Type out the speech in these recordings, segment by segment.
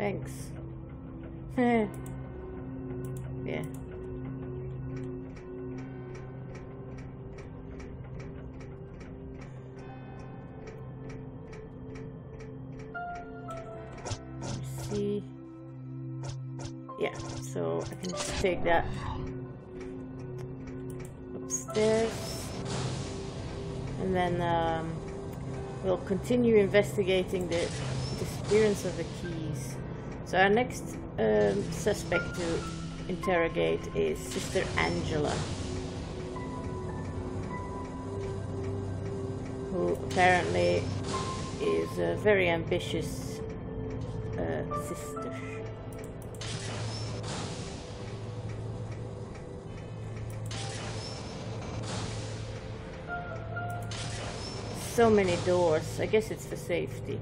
Thanks. yeah. See. Yeah, so I can just take that upstairs. And then um, we'll continue investigating the disappearance of the keys. So our next um, suspect to interrogate is Sister Angela. Who apparently is a very ambitious uh, sister. So many doors. I guess it's for safety.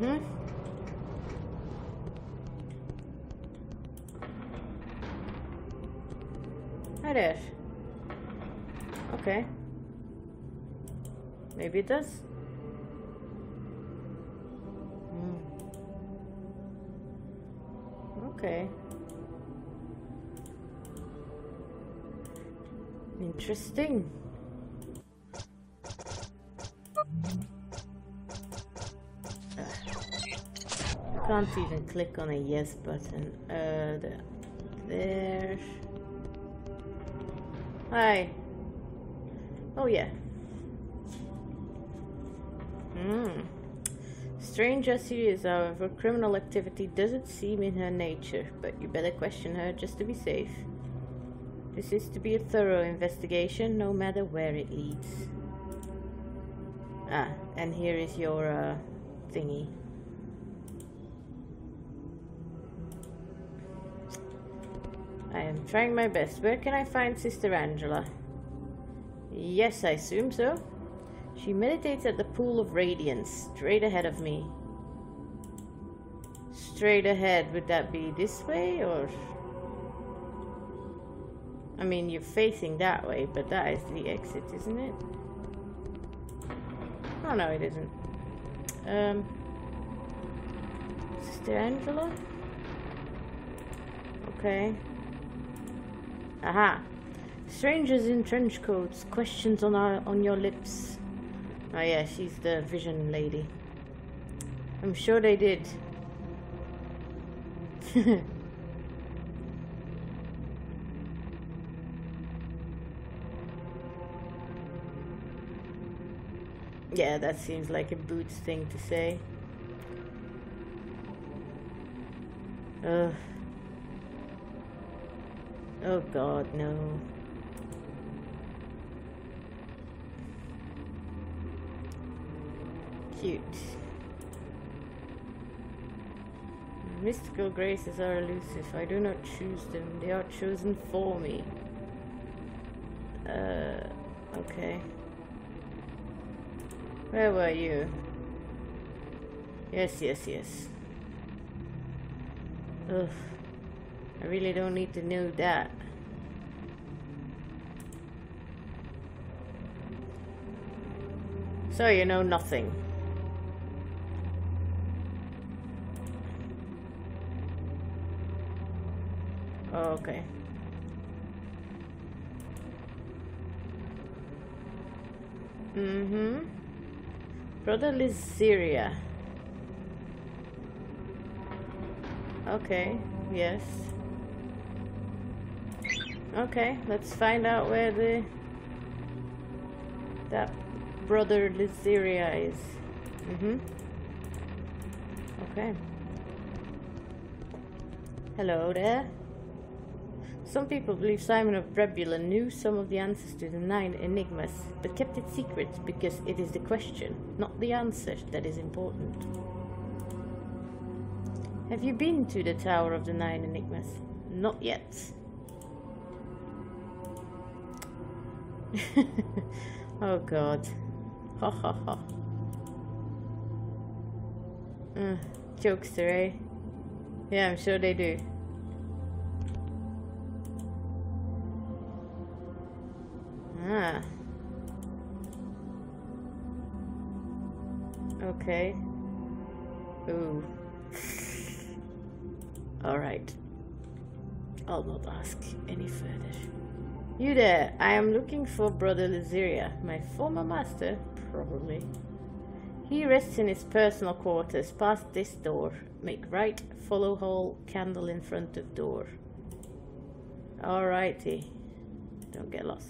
Mhm. Hi there. Okay. Maybe it does. Hmm. Okay. Interesting. Can't even click on a yes button. Uh, the, there. Hi. Oh yeah. Hmm. Strange as she is, however, criminal activity doesn't seem in her nature, but you better question her just to be safe. This is to be a thorough investigation, no matter where it leads. Ah, and here is your, uh, thingy. I am trying my best. Where can I find Sister Angela? Yes, I assume so. She meditates at the pool of radiance, straight ahead of me. Straight ahead, would that be this way or? I mean, you're facing that way, but that is the exit, isn't it? Oh no, it isn't. Um, Sister Angela? Okay. Aha. Strangers in trench coats, questions on our on your lips. Oh yeah, she's the vision lady. I'm sure they did. yeah, that seems like a boots thing to say. Ugh. Oh god, no. Cute. Mystical graces are elusive. I do not choose them. They are chosen for me. Uh, okay. Where were you? Yes, yes, yes. Ugh. I really don't need to know that. So you know nothing. Oh, okay. Mm-hmm. Brother Lysiria. Okay, yes. Okay, let's find out where the that brother Lysiria is. Mm-hmm. Okay. Hello there. Some people believe Simon of Brebula knew some of the answers to the nine enigmas, but kept it secret because it is the question, not the answer, that is important. Have you been to the Tower of the Nine Enigmas? Not yet. oh god. Ha ha ha. Mm, uh, jokester, eh? Yeah, I'm sure they do. Ah. Okay. Ooh. Alright. I'll not ask any further. You there, I am looking for Brother Laziria, my former master, probably. He rests in his personal quarters past this door. Make right, follow hall, candle in front of door. Alrighty. Don't get lost.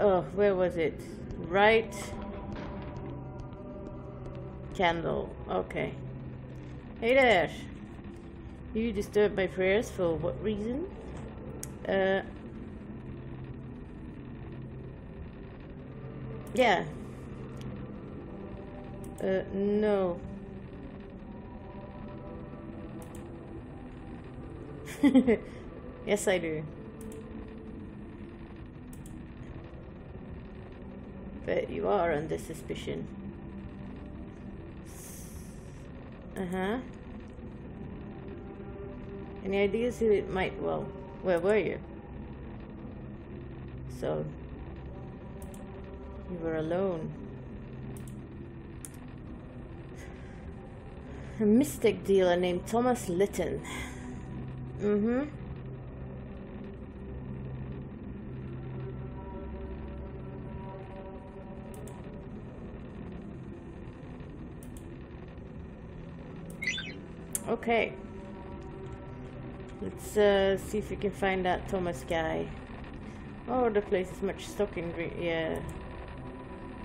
Oh, where was it? Right. Candle. Okay. Hey there. You disturbed my prayers for what reason? Uh. Yeah. Uh, no. yes, I do. But you are under suspicion. Uh-huh. Any ideas who it might, well, where were you? So, you were alone. A mystic dealer named Thomas Litton. Mm-hmm. Okay. Let's uh, see if we can find that Thomas guy. Oh, the place is much stuck in dream. Yeah.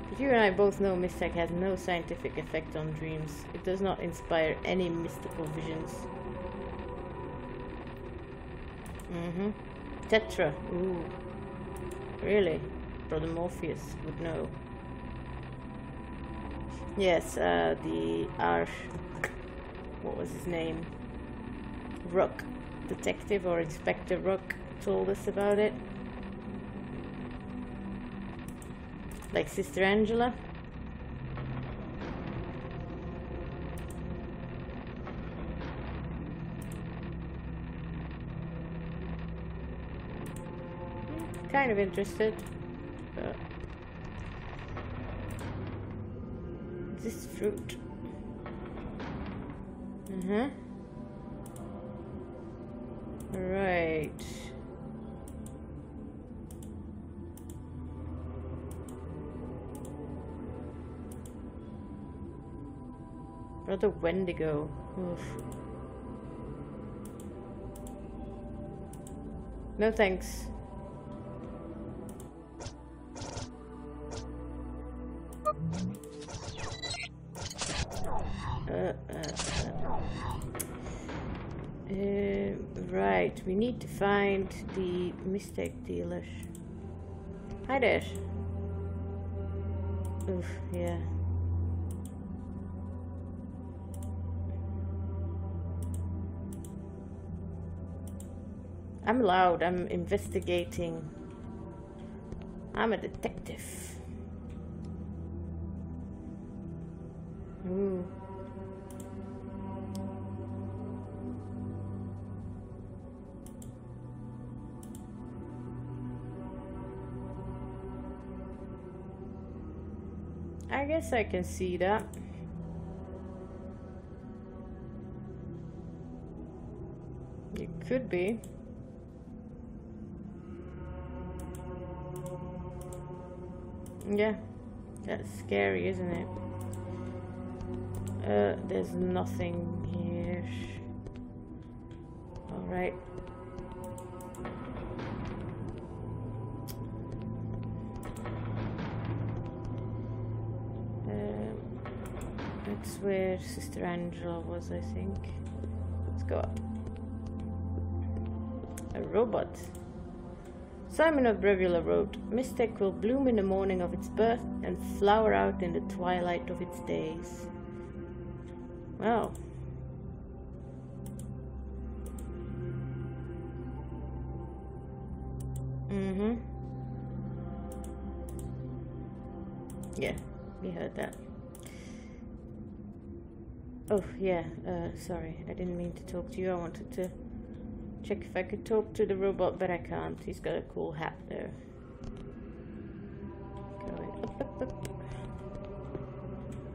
But you and I both know MysTech has no scientific effect on dreams. It does not inspire any mystical visions. Mm-hmm. Tetra. Ooh. Really? Brother Morpheus would know. Yes, uh, the Arch... What was his name? Rook. Detective or Inspector Rook told us about it. Like Sister Angela. kind of interested. But this fruit. Uh-huh. Brother Wendigo. Oof. No thanks. Uh, uh, uh. right, we need to find the MysTech dealer. Hi there. Oof, yeah. I'm loud, I'm investigating. I'm a detective. Ooh. I guess I can see that. It could be. Yeah, that's scary, isn't it? Uh, there's nothing here. Alright. That's where Sister Angela was, I think. Let's go up. A robot. Simon of Brebula wrote, MysTech will bloom in the morning of its birth and flower out in the twilight of its days. Well. Mm-hmm. Yeah, we heard that. Oh, yeah, uh, sorry, I didn't mean to talk to you. I wanted to check if I could talk to the robot, but I can't. He's got a cool hat there.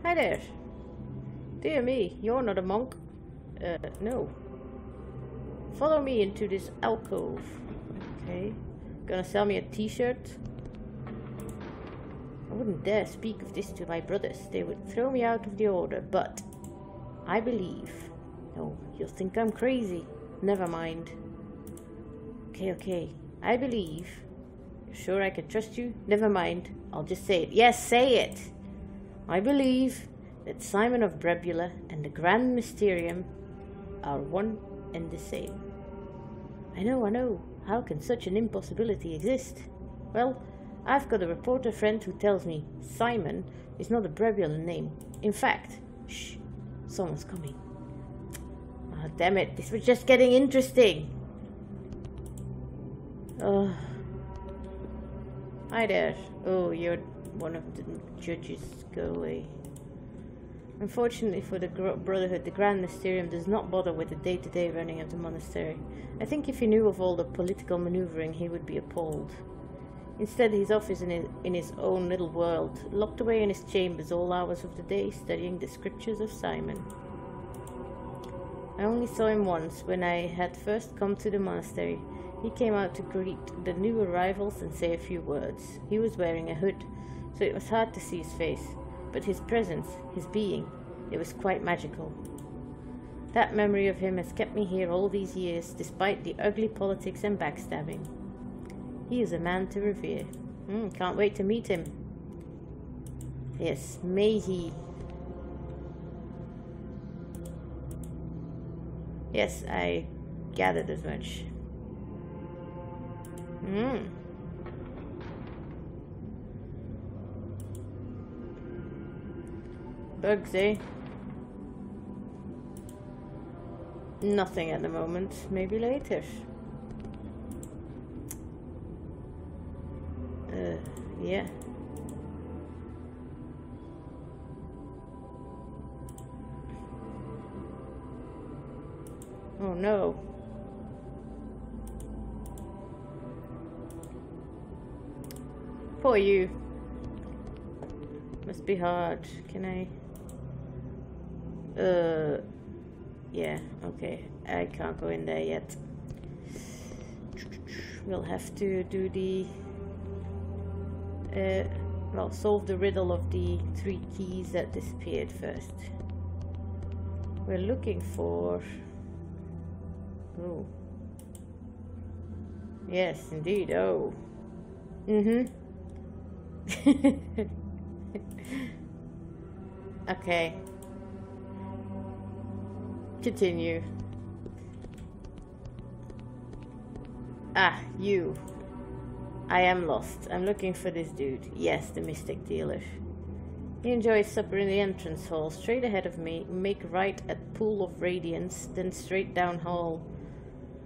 Hi there. Dear me, you're not a monk. Uh, no. Follow me into this alcove. Okay. Gonna sell me a t-shirt? I wouldn't dare speak of this to my brothers. They would throw me out of the order, but I believe. No, you'll think I'm crazy. Never mind. Okay, okay. I believe. You're sure I can trust you? Never mind. I'll just say it. Yes, say it! I believe that Simon of Brebula and the Grand Mysterium are one and the same. I know, I know. How can such an impossibility exist? Well, I've got a reporter friend who tells me Simon is not a Brebulan name. In fact, shh, someone's coming. Ah, oh, damn it, this was just getting interesting. Oh. Hi there. Oh, you're one of the judges. Go away. Unfortunately for the Brotherhood, the Grand Mysterium does not bother with the day-to-day -day running of the monastery. I think if he knew of all the political maneuvering, he would be appalled. Instead, he's off in his, in his own little world, locked away in his chambers all hours of the day, studying the scriptures of Simon. I only saw him once, when I had first come to the monastery. He came out to greet the new arrivals and say a few words. He was wearing a hood, so it was hard to see his face, but his presence, his being, it was quite magical. That memory of him has kept me here all these years, despite the ugly politics and backstabbing. He is a man to revere. Mm, can't wait to meet him. Yes, may he. Yes, I gathered as much. Hmm. Bugs, eh? Nothing at the moment. Maybe later. Uh, yeah. Oh no. Poor you. Must be hard. Can I... Uh... Yeah, okay. I can't go in there yet. We'll have to do the uh, well, solve the riddle of the three keys that disappeared first. We're looking for... Oh. Yes, indeed. Oh. Mm-hmm. okay. Continue. Ah, you. I am lost. I'm looking for this dude. Yes, the mystic dealer. He enjoys supper in the entrance hall, straight ahead of me. Make right at Pool of Radiance, then straight down hall.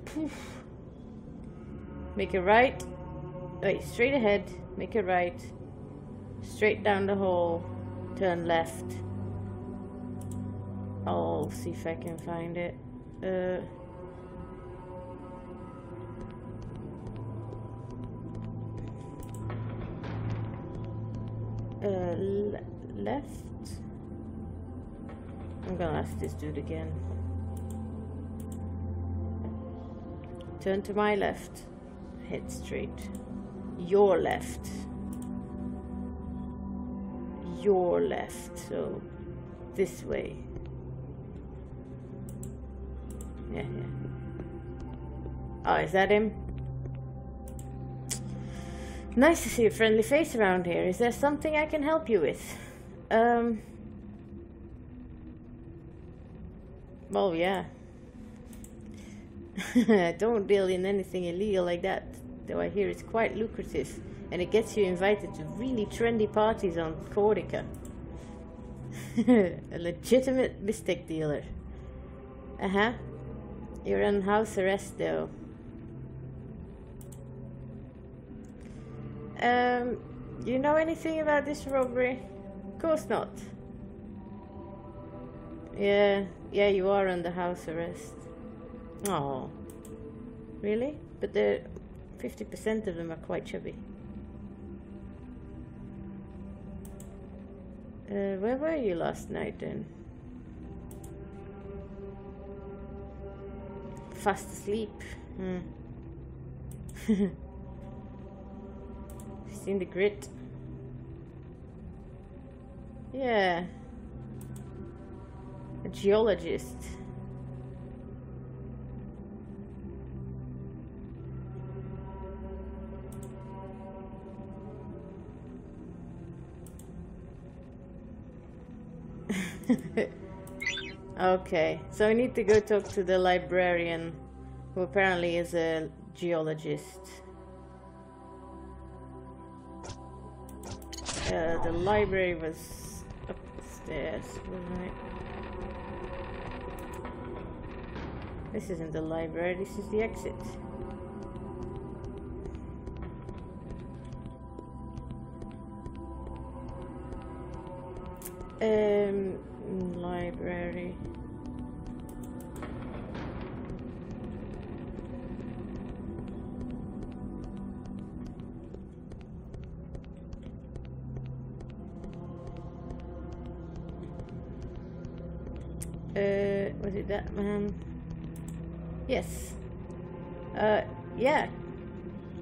Poof. Make a right. Wait, straight ahead. Make a right. Straight down the hall. Turn left. I'll see if I can find it. Uh... Uh, le left? I'm gonna ask this dude again. Turn to my left. Head straight. Your left. Your left. So, this way. Yeah, yeah. Oh, is that him? Nice to see a friendly face around here. Is there something I can help you with? Um... Well, yeah. Don't deal in anything illegal like that, though I hear it's quite lucrative, and it gets you invited to really trendy parties on Corsica. a legitimate mystic dealer. Uh-huh. You're on house arrest, though. Um, you know anything about this robbery? Of course not. Yeah, yeah, you are under house arrest. Oh, really? But the 50% of them are quite chubby. Uh, where were you last night then? Fast asleep. Hmm. Seen the grit? Yeah. A geologist. okay, so I need to go talk to the librarian, who apparently is a geologist. Uh, the library was upstairs? This isn't the library, this is the exit. Um, Yes. Uh, yeah.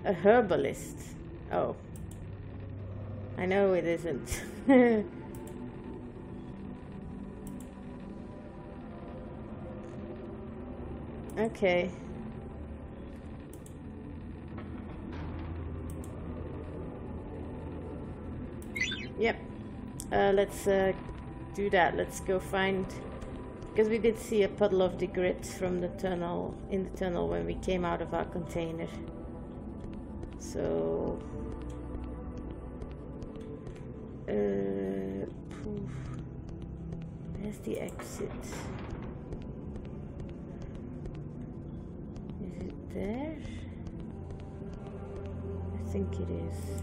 A herbalist. Oh. I know it isn't. okay. Yep. Uh, let's uh, do that. Let's go find because we did see a puddle of the grit from the tunnel, in the tunnel when we came out of our container. So... Uh. There's the exit. Is it there? I think it is.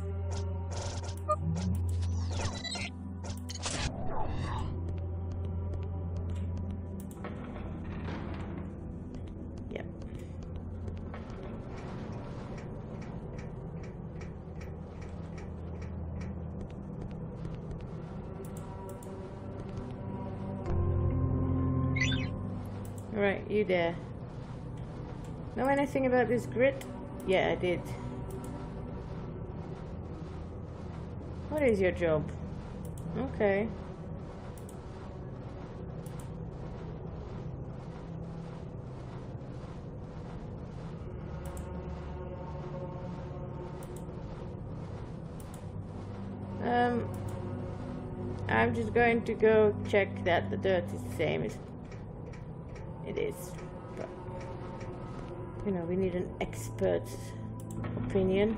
There. Know anything about this grit? Yeah, I did. What is your job? Okay. Um, I'm just going to go check that the dirt is the same as you know, we need an expert opinion.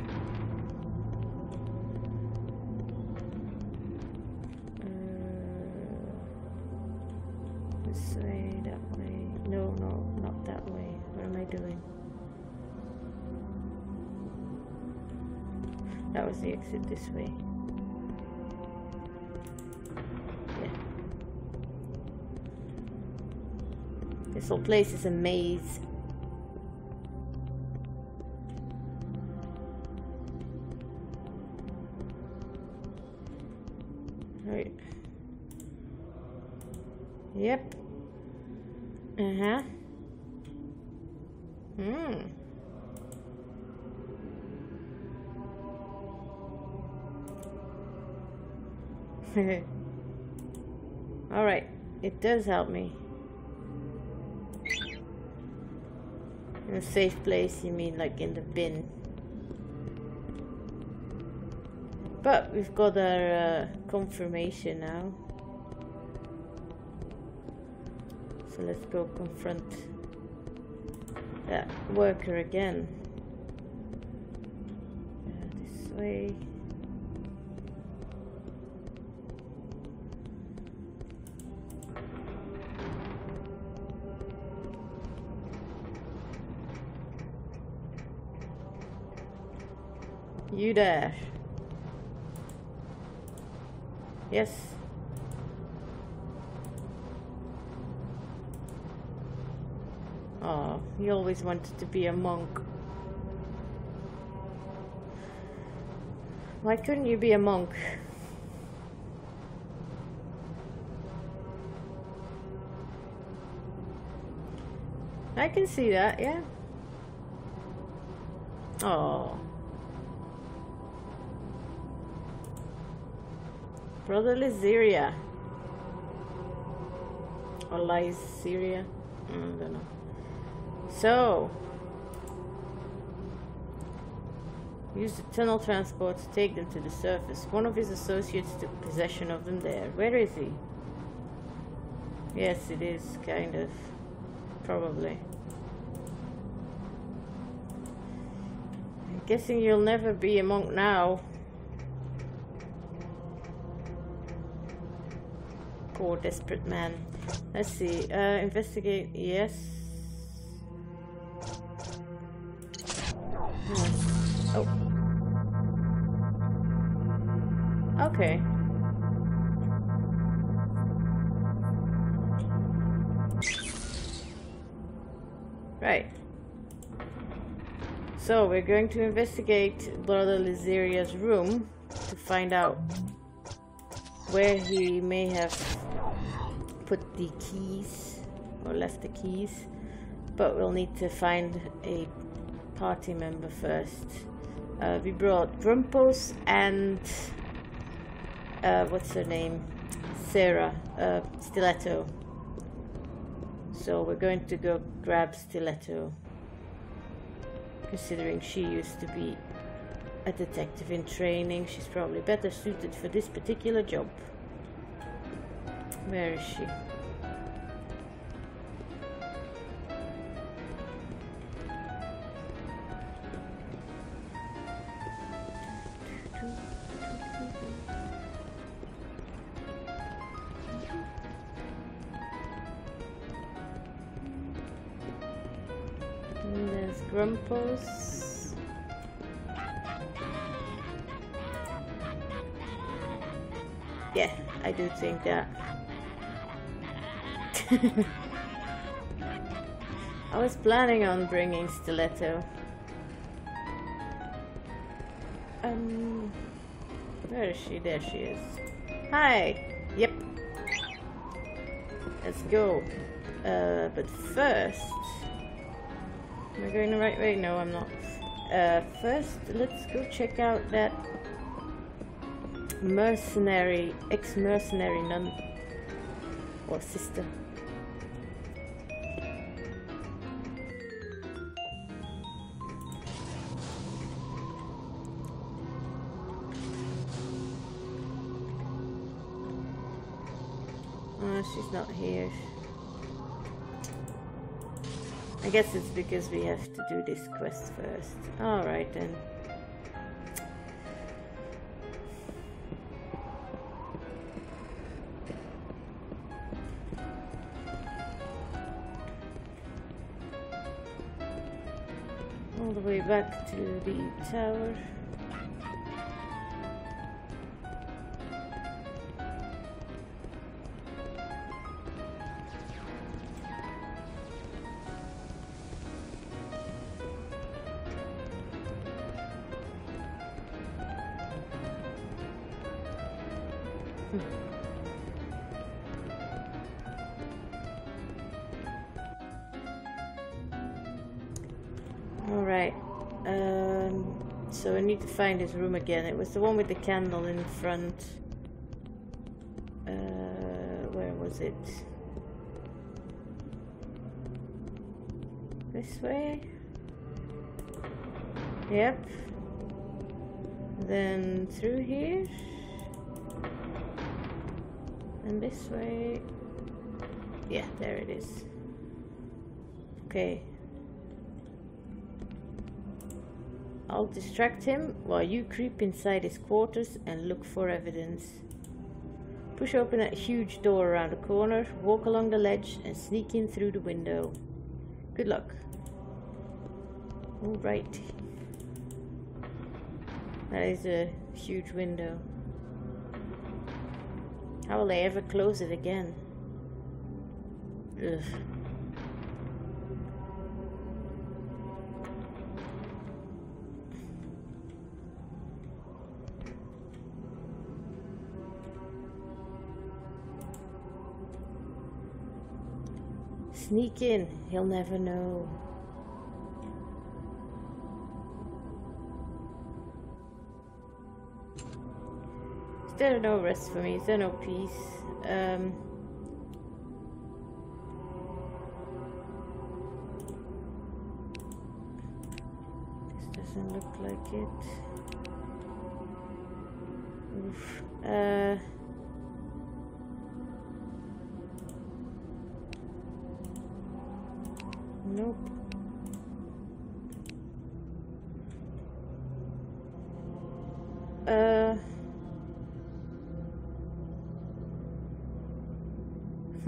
Uh, this way, that way. No, no, not that way. What am I doing? That was the exit this way. This whole place is a maze. Hmm. All right. It does help me. In a safe place, you mean like in the bin? But we've got our uh, confirmation now. So let's go confront that worker again. Uh, this way. You there. Yes. He always wanted to be a monk. Why couldn't you be a monk? I can see that, yeah. Oh. Brother Lyseria. Or Lyseria. I don't know. So. Use the tunnel transport to take them to the surface. One of his associates took possession of them there. Where is he? Yes, it is, kind of. Probably. I'm guessing you'll never be a monk now. Poor desperate man. Let's see. Uh, investigate. Yes. Okay. Right. So we're going to investigate Brother Lysiria's room to find out where he may have put the keys or left the keys. But we'll need to find a party member first. Uh, we brought Grumpos and uh, what's her name? Sarah, uh, Stiletto. So we're going to go grab Stiletto. Considering she used to be a detective in training, she's probably better suited for this particular job. Where is she? There's Grumpos. Yeah, I do think that. I was planning on bringing Stiletto. Um, where is she? There she is. Hi! Yep. Let's go. Uh, but first... Am I going the right way? No, I'm not. Uh, first, let's go check out that mercenary, ex-mercenary nun or sister. I guess it's because we have to do this quest first. Alright then. All the way back to the tower. Find his room again. It was the one with the candle in front. Uh, where was it? This way? Yep. Then through here. And this way. Yeah, there it is. Okay. I'll distract him while you creep inside his quarters and look for evidence. Push open that huge door around the corner, walk along the ledge and sneak in through the window. Good luck. Alright. That is a huge window. How will they ever close it again? Ugh. Sneak in. He'll never know. Is there no rest for me? Is there no peace? Um, this doesn't look like it. Oof. Uh, nope. Uh.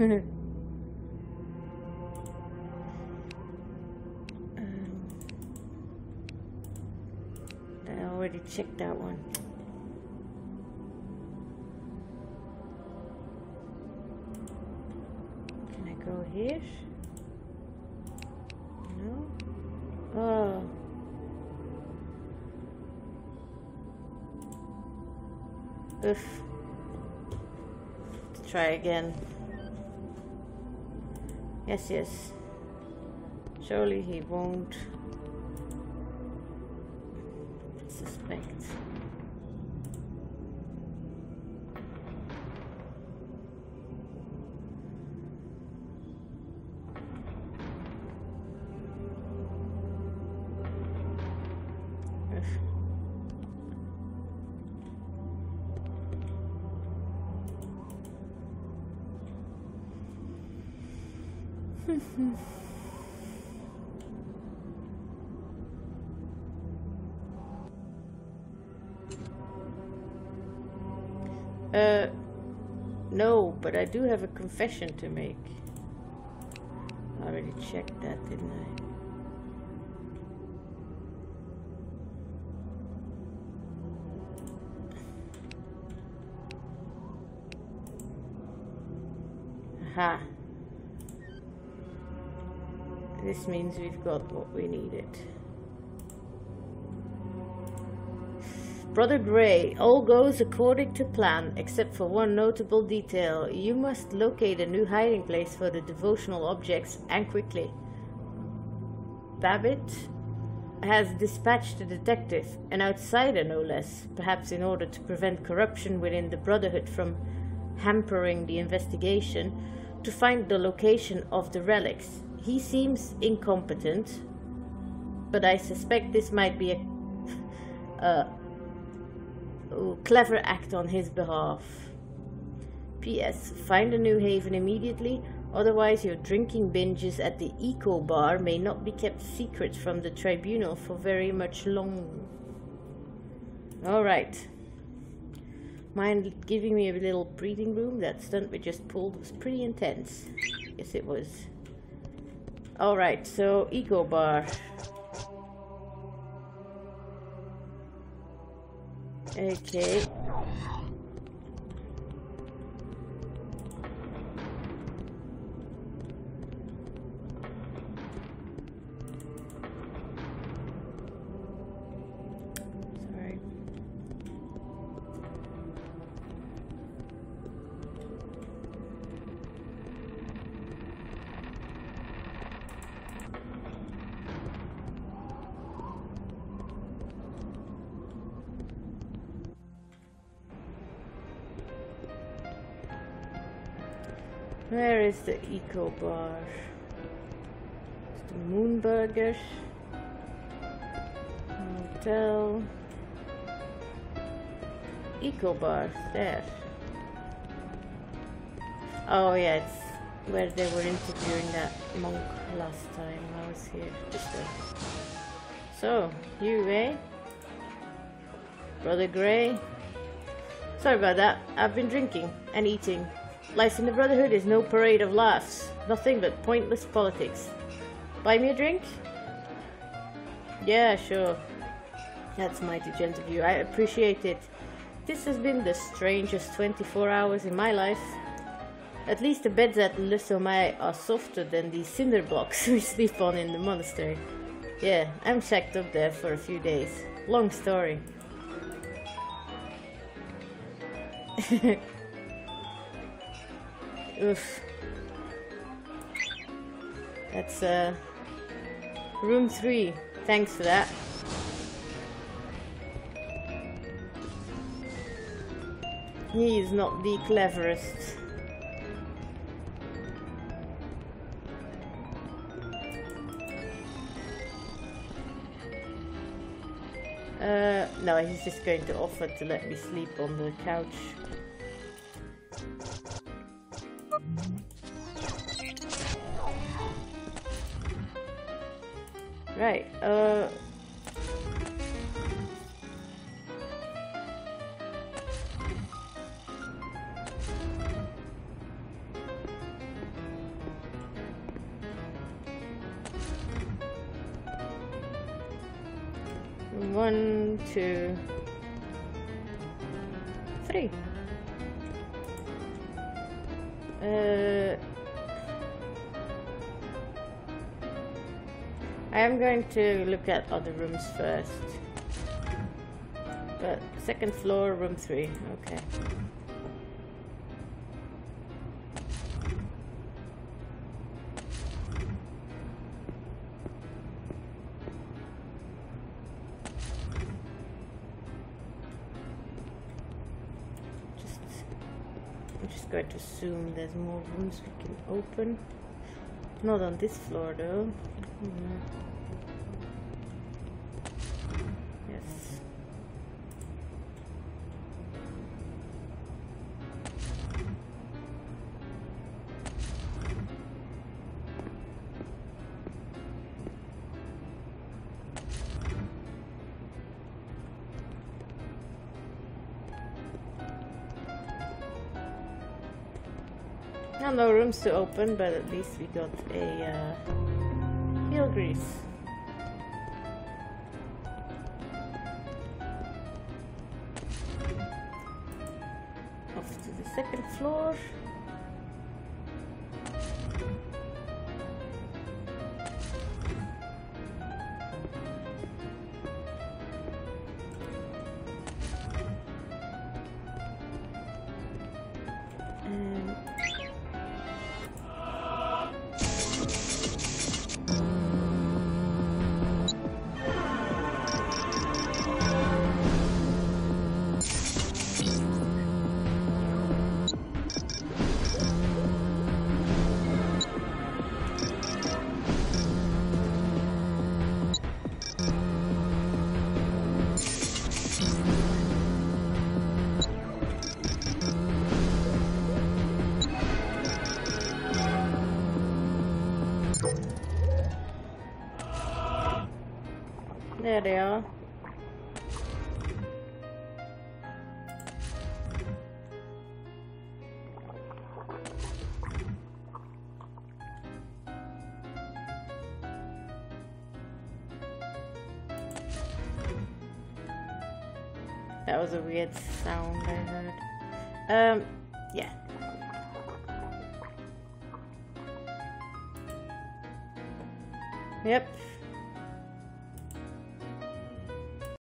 um, I already checked that one. Try again. Yes, yes. Surely he won't do have a confession to make. I already checked that, didn't I? Aha. This means we've got what we needed. Brother Gray, all goes according to plan, except for one notable detail. You must locate a new hiding place for the devotional objects, and quickly. Babbitt has dispatched a detective, an outsider no less, perhaps in order to prevent corruption within the Brotherhood from hampering the investigation, to find the location of the relics. He seems incompetent, but I suspect this might be a, a uh, Ooh, clever act on his behalf. P.S. Find a new haven immediately, otherwise your drinking binges at the Eco Bar may not be kept secret from the tribunal for very much long. Alright. Mind giving me a little breathing room? That stunt we just pulled was pretty intense. Yes, it was. Alright, so Eco Bar. Okay. The Eco Bar? It's the Moonburger Hotel. Eco Bar, there. Oh yeah, it's where they were interviewing that monk last time I was here. So, you, eh? Brother Gray? Sorry about that. I've been drinking and eating. Life in the Brotherhood is no parade of laughs. Nothing but pointless politics. Buy me a drink? Yeah, sure. That's mighty gentle of you. I appreciate it. This has been the strangest 24 hours in my life. At least the beds at Le Sommeil are softer than the cinder blocks we sleep on in the monastery. Yeah, I'm shacked up there for a few days. Long story. Oof. That's uh, room three. Thanks for that. He is not the cleverest. Uh, no, he's just going to offer to let me sleep on the couch. Right, uh... One, two, three. I am going to look at other rooms first. But second floor, room three. Okay. Just, I'm just going to assume there's more rooms we can open. Not on this floor though. Mm. Yes. To open, but at least we got a uh, heel grease. Off to the second floor. There they are. That was a weird sound I heard. Um,